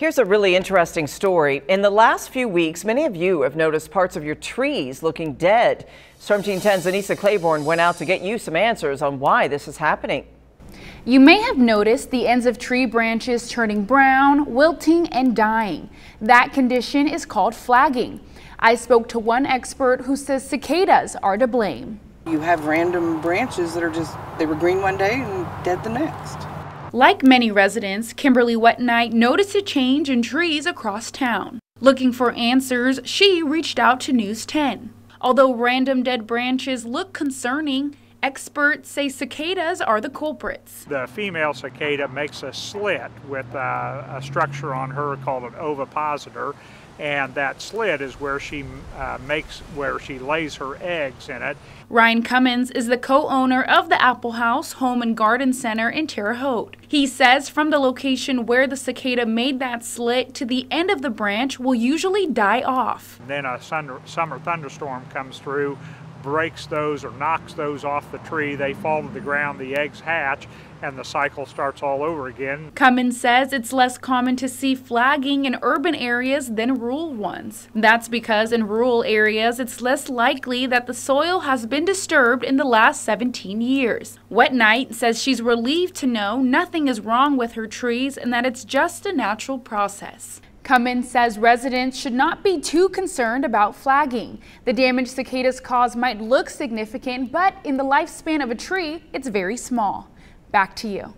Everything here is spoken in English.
Here's a really interesting story. In the last few weeks, many of you have noticed parts of your trees looking dead. Storm Team 10's Anissa Claiborne went out to get you some answers on why this is happening. You may have noticed the ends of tree branches turning brown, wilting, and dying. That condition is called flagging. I spoke to one expert who says cicadas are to blame. You have random branches that are just, they were green one day and dead the next. Like many residents, Kimberly Wetnight noticed a change in trees across town. Looking for answers, she reached out to News 10. Although random dead branches look concerning, experts say cicadas are the culprits. The female cicada makes a slit with a, a structure on her called an ovipositor, and that slit is where she uh, makes where she lays her eggs in it. Ryan Cummins is the co-owner of the Apple House Home and Garden Center in Terre Haute. He says from the location where the cicada made that slit to the end of the branch will usually die off. Then a summer thunderstorm comes through breaks those or knocks those off the tree, they fall to the ground, the eggs hatch, and the cycle starts all over again. Cummins says it's less common to see flagging in urban areas than rural ones. That's because in rural areas it's less likely that the soil has been disturbed in the last 17 years. Wet Wetnight says she's relieved to know nothing is wrong with her trees and that it's just a natural process. Cummins says residents should not be too concerned about flagging. The damage cicadas cause might look significant, but in the lifespan of a tree, it's very small. Back to you.